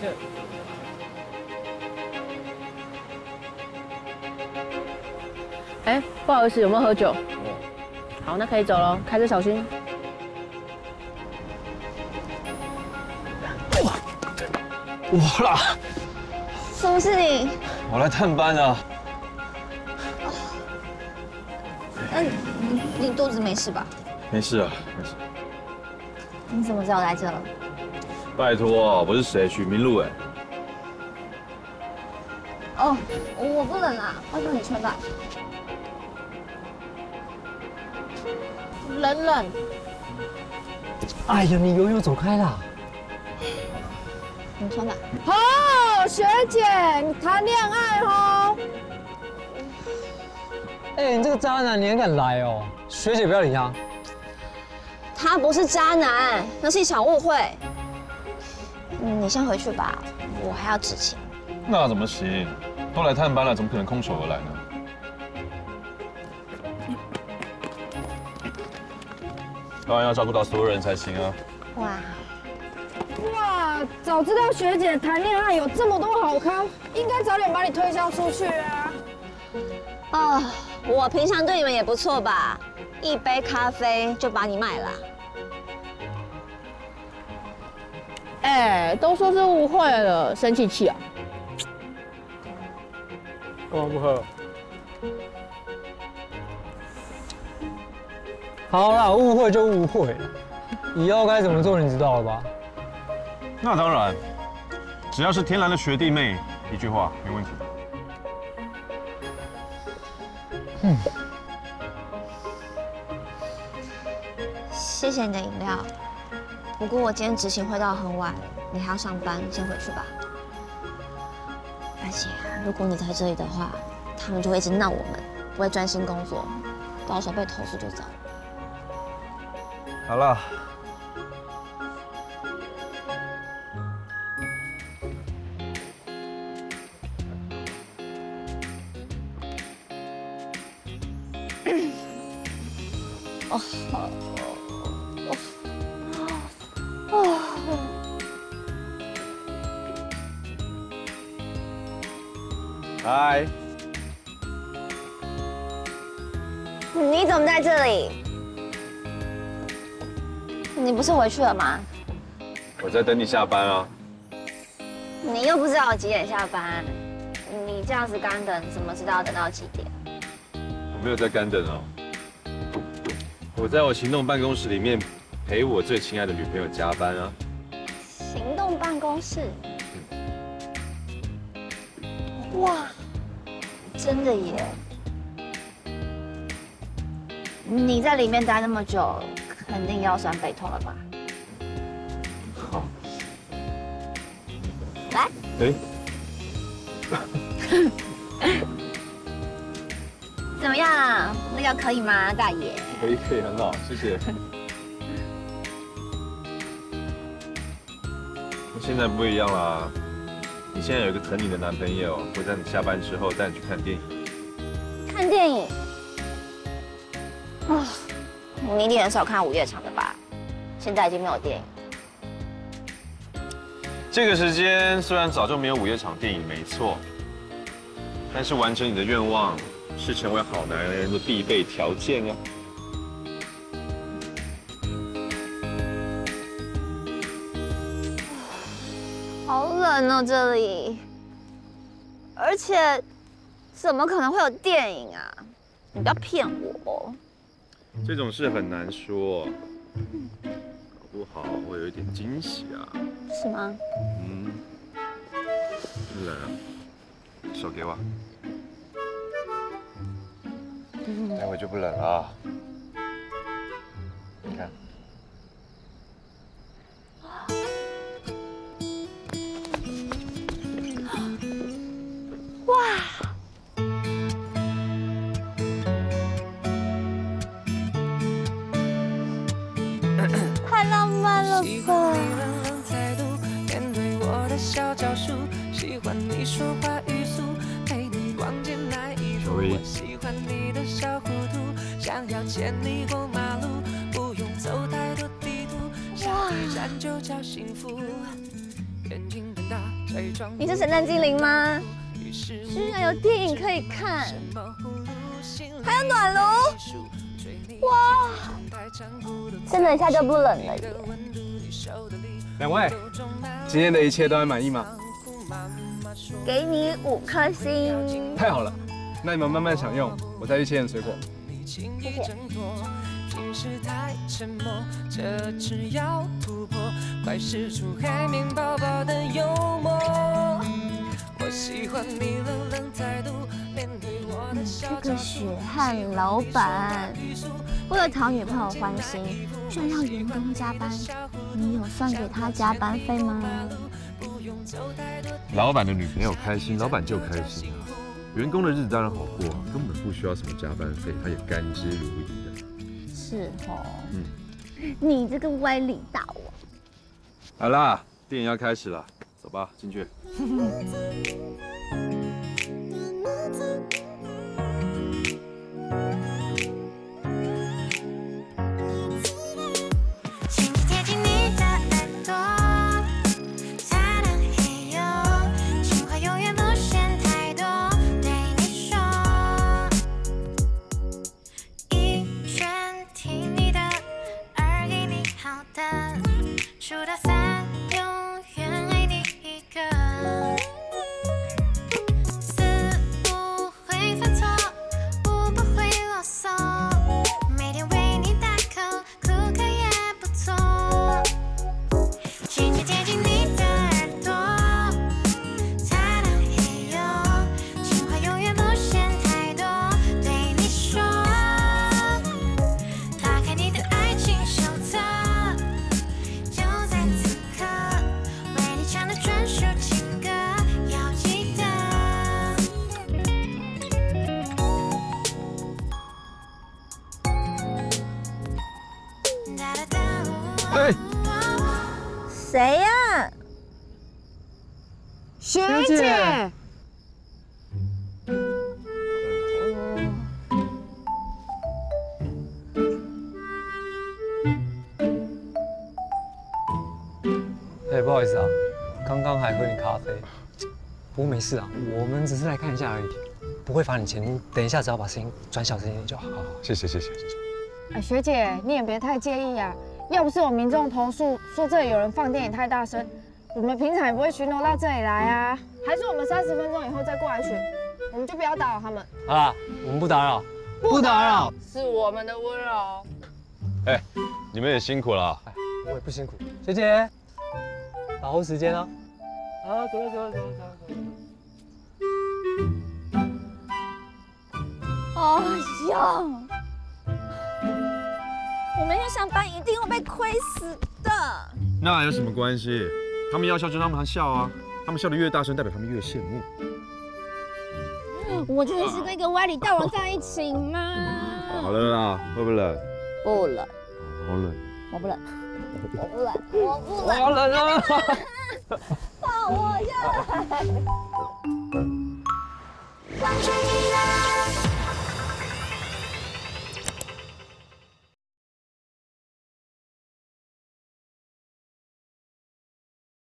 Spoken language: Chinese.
谢。哎，不好意思，有没有喝酒？好，那可以走了，开车小心。我啦，什么是你？我来探班啊。那你你肚子没事吧？没事啊，没事。你怎么知道我来这了？拜托，我是谁？许明路哎。哦，我不冷啊，拜托你穿吧。冷冷。哎呀，你游泳走开啦！你穿吧。哦，学姐，你谈恋爱哦？哎，你这个渣男，你还敢来哦？学姐不要理他。他不是渣男，那是一场误会。你先回去吧，我还要执勤。那怎么行？都来探班了，怎么可能空手而来呢？当然要照顾到所有人才行啊！哇哇，早知道学姐谈恋爱有这么多好康，应该早点把你推销出去啊！哦，我平常对你们也不错吧？一杯咖啡就把你卖了。哎，都说是误会了，生气气啊？干嘛不喝？好啦，误会就误会，以后该怎么做你知道了吧？那当然，只要是天蓝的学弟妹，一句话没问题。嗯。谢谢你的饮料，不过我今天执行会到很晚，你还要上班，先回去吧。而且如果你在这里的话，他们就会一直闹我们，不会专心工作，到时候被投诉就糟。好了。哦，哦，嗨，你怎么在这里？你不是回去了吗？我在等你下班啊。你又不知道我几点下班，你这样子干等，怎么知道等到几点？我没有在干等哦。我在我行动办公室里面陪我最亲爱的女朋友加班啊。行动办公室。哇，真的耶！你在里面待那么久，肯定腰酸背痛了吧？好。来。哎。怎么样？那个可以吗，大爷？可以，可以，很好，谢谢。现在不一样啦，你现在有一个疼你的男朋友，会在你下班之后带你去看电影。看电影？啊，你一定很少看午夜场的吧？现在已经没有电影。这个时间虽然早就没有午夜场电影，没错，但是完成你的愿望是成为好男人的必备条件啊。冷哦，这里，而且怎么可能会有电影啊？你不要骗我。这种事很难说，搞不好会有一点惊喜啊。是吗？嗯。冷啊，手给我。待会就不冷了。你看。福。眼睛瞪大，假装你是神探精灵吗？于是居然有电影可以看，还有暖炉，哇，真的一下就不冷了两位，今天的一切都还满意吗？给你五颗星。太好了，那你们慢慢享用，我再去切点水果。你轻易挣脱，平时太沉默，这次要突破，快使出海绵宝宝的幽默。我喜欢你冷冷态度，面对我的小这个血汗老板为了讨女朋友欢心，居然让员工加班，你有算给他加班费吗？老板的女朋友开心，老板就开心啊。员工的日子当然好过啊，根本不需要什么加班费，他也甘之如饴的。是哦，嗯你这个歪理大王。好啦，电影要开始了，走吧，进去。谁呀、学姐姐，哎，不好意思啊，刚刚还喝你咖啡，不过没事啊，我们只是来看一下而已，不会罚你钱。你等一下只要把声音转小声一点就好。谢谢谢谢谢谢。哎，学姐，你也别太介意啊。要不是有民众投诉说这里有人放电影太大声，我们平常也不会巡逻到这里来啊。还是我们三十分钟以后再过来巡，我们就不要打扰他们。好啦，我们不打扰，不打扰。是我们的温柔。哎，你们也辛苦了。我也不辛苦，学姐，把握时间啊。啊，走了走了走了走了走了。哎呀，我明天上班一定会被亏死的。那有什么关系？他们要笑就让他们笑啊，他们笑得越大声，代表他们越羡慕。我真的是跟一个歪理大王在一起吗？好了啦，会不会冷？不冷，好冷。我不冷，我不冷，我不冷，好冷啊！放我下来。